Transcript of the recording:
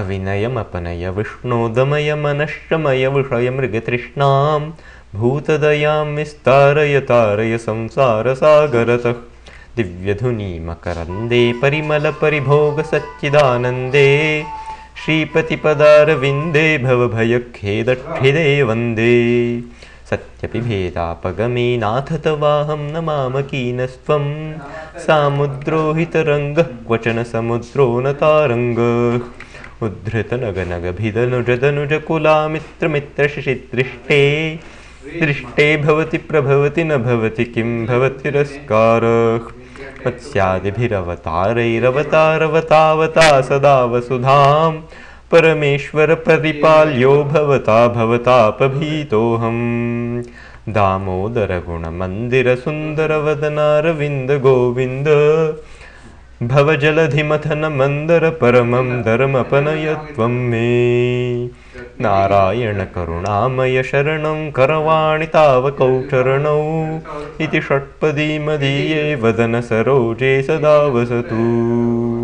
अविनयमपनय विष्णोदमय मनश्चमय विषय मृगतृष्णां भूतदयां विस्तारय तारय संसारसागरतः दिव्यधुनी मकरन्दे परिमलपरिभोगसच्चिदानन्दे श्रीपतिपदारविन्दे भवभयखेदक्षिदे वंदे सत्यपि भेदापगमे नाथ तवाहं न मामकीनस्त्वं सामुद्रोहितरङ्गः क्वचन समुद्रो न तारङ्गः उद्धृतनगनगभिदनुजदनुजकुलामित्रमित्रशिशिदृष्टे। दृष्टे भवति प्रभवति न भवति किं भवतिरस्कारः मत्स्यादिभिरवतारैरवतारवतावता सदा वसुधां परमेश्वरपरिपाल्यो भवता भवतापभीतोऽहम्। दामोदरगुणमन्दिरसुन्दरवदनारविन्दगोविन्द भवजलधिमथनमन्दरपरमं धर्मपनयत्वं मे। नारायणकरुणामय शरणं करवाणि तावकौ चरणौ इति षट्पदी मदीये वदनसरोजे सदा वसतु।